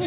ko.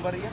Number ये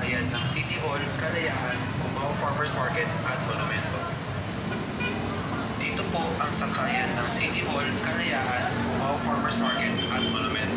pamahayan ng City Hall, Kalayaan, Cubao Farmers Market at Monumento. Dito po ang sakayan ng City Hall, Kalayaan, Cubao Farmers Market at Monumento.